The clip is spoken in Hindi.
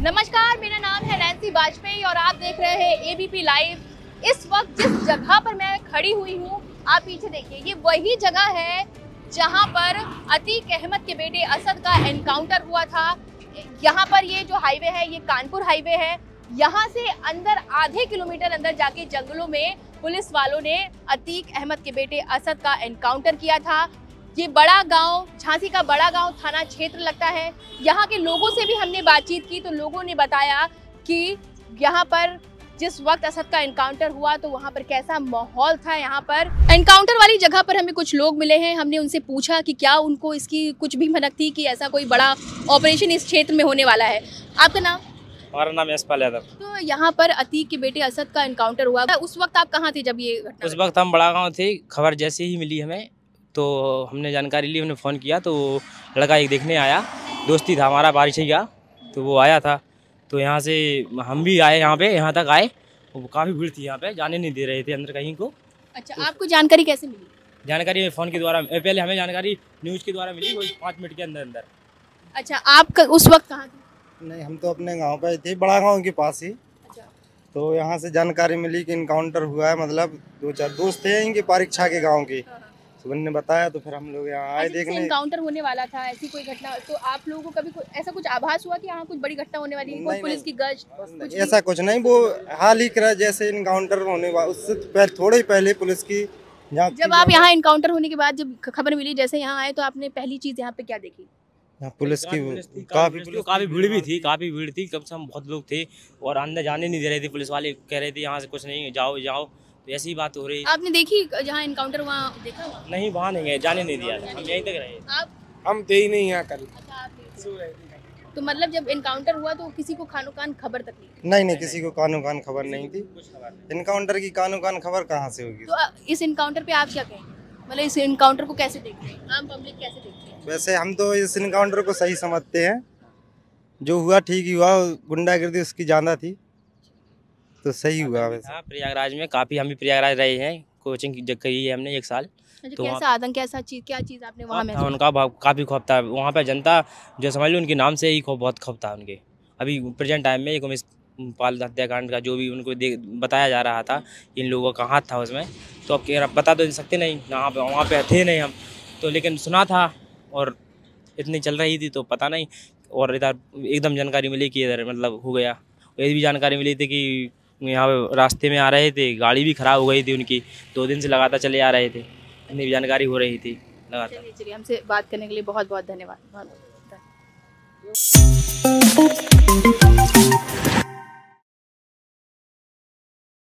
नमस्कार, मेरा नाम है नैन्सी वाजपेयी और आप देख रहे हैं एबीपी लाइव इस वक्त जिस जगह पर मैं खड़ी हुई हूँ, आप पीछे देखिए, ये वही जगह है जहाँ पर अतीक अहमद के बेटे असद का एनकाउंटर हुआ था। यहाँ पर ये जो हाईवे है, ये कानपुर हाईवे है। यहाँ से अंदर, आधे किलोमीटर अंदर जाके जंगलों में पुलिस वालों ने अतीक अहमद के बेटे असद का एनकाउंटर किया था। ये बड़ा गाँव झांसी का बड़ा गाँव थाना क्षेत्र लगता है। यहाँ के लोगों से भी हमने बातचीत की तो लोगों ने बताया कि यहाँ पर जिस वक्त असद का एनकाउंटर हुआ तो वहाँ पर कैसा माहौल था यहाँ पर। एनकाउंटर वाली जगह पर हमें कुछ लोग मिले हैं। हमने उनसे पूछा कि क्या उनको इसकी कुछ भी भनक थी कि ऐसा कोई बड़ा ऑपरेशन इस क्षेत्र में होने वाला है। आपका नाम? हमारा नाम यशपाल यादव। तो यहाँ पर अतीक के बेटे असद का एनकाउंटर हुआ। उस वक्त आप कहाँ थे जब ये उस वक्त हम बड़ा गाँव थे खबर जैसे ही मिली हमें तो हमने जानकारी ली हमने फ़ोन किया तो लड़का एक देखने आया। दोस्ती था हमारा बारिश ही का तो वो आया था। तो यहाँ से हम भी आए यहाँ पे यहाँ तक आए। वो काफ़ी भीड़ थी यहाँ पे जाने नहीं दे रहे थे अंदर कहीं को। अच्छा तो आपको जानकारी कैसे मिली? जानकारी फ़ोन के द्वारा पहले हमें जानकारी न्यूज़ के द्वारा मिली वही पाँच मिनट के अंदर अंदर। अच्छा आप क- उस वक्त कहाँ थे? नहीं हम तो अपने गाँव पे थे बड़ा गाँव के पास ही। अच्छा। तो यहाँ से जानकारी मिली कि इनकाउंटर हुआ है मतलब दो चार दोस्त थे इनके परीक्षा के गाँव के। तो उन्होंने बताया तो फिर हम लोग यहाँ आए देखने। एनकाउंटर होने वाला था ऐसी कोई घटना तो आप लोगों को कभी कोई- ऐसा कुछ आभास हुआ कि यहाँ कुछ बड़ी घटना होने वाली है? पुलिस की गश्त कुछ ऐसा कुछ नहीं वो हाल ही करा जैसे इनकाउंटर होने वाला उससे पहले थोड़े ही पहले पुलिस की जब आप यहाँ इनकाउंटर होने के बाद जब खबर मिली जैसे यहाँ आए तो आपने पहली चीज़ यहाँ पे क्या देखी? पुलिस की काफ़ी काफ़ी पुलिस काफ़ी भीड़ भी थी काफ़ी भीड़ थी कम से कम बहुत लोग थे और अंदर जाने नहीं दे रहे थे पुलिस वाले कह रहे थे यहाँ से कुछ नहीं जाओ जाओ। तो ऐसी बात हो रही। आपने देखी जहाँ इनकाउंटर वहाँ देखा नहीं वहाँ नहीं गए जाने नहीं दिया। हम यहीं तक रहे। आप? हम थे ही नहीं यहाँ कल। अच्छा। तो मतलब जब इनकाउंटर हुआ तो किसी को खानो कान खबर तक नहीं? नहीं नहीं किसी को कानो कान खबर नहीं थी। इनकाउंटर की कानो कान खबर कहाँ से होगी? तो इस इनकाउंटर पे आप क्या कहेंगे? मतलब इस इनकाउंटर को कैसे देखते हैं? आम पब्लिक कैसे देखती है? वैसे हम तो इस इनकाउंटर को सही समझते हैं। जो हुआ ठीक ही हुआ गुंडागर्दी उसकी ज़्यादा थी। तो सही हुआ वैसे। हाँ प्रयागराज में काफ़ी हम भी प्रयागराज रहे हैं कोचिंग की जगह की है हमने एक साल। अच्छा तो कैसा आतंक कैसा चीज़ क्या चीज़ आपने वहाँ खौफ था उनका काफ़ी खौफ था। वहाँ पे जनता जो समझ लो उनके नाम से ही खौफ बहुत खौफ था उनके। अभी प्रेजेंट टाइम में एक उमेश पाल हत्याकांड का जो भी उनको दे बताया जा रहा था इन लोगों का हाथ था उसमें। तो अब कह बता तो सकते नहीं वहाँ पे वहाँ पे थे नहीं हम। तो लेकिन सुना था और इतनी चल रही थी तो पता नहीं और इधर एकदम जानकारी मिली कि इधर मतलब हो गया। ये भी जानकारी मिली थी कि यहाँ रास्ते में आ रहे थे, गाड़ी भी ख़राब हो गई थी उनकी, दो दिन से लगातार चले आ रहे थे, इतनी जानकारी हो रही थी, लगातार। चलिए हमसे बात करने के लिए बहुत बहुत धन्यवाद। बहुत